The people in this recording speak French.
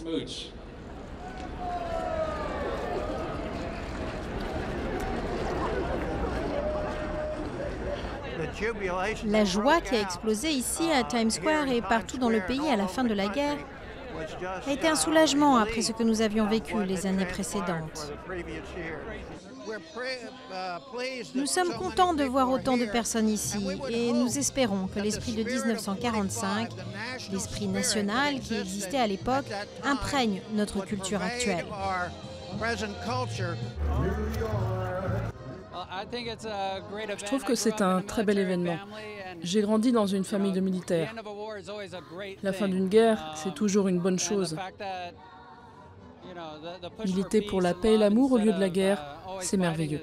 smooch. La joie qui a explosé ici à Times Square et partout dans le pays à la fin de la guerre a été un soulagement après ce que nous avions vécu les années précédentes. Nous sommes contents de voir autant de personnes ici et nous espérons que l'esprit de 1945, l'esprit national qui existait à l'époque, imprègne notre culture actuelle. Je trouve que c'est un très bel événement. J'ai grandi dans une famille de militaires. La fin d'une guerre, c'est toujours une bonne chose. Militer pour la paix et l'amour au lieu de la guerre, c'est merveilleux.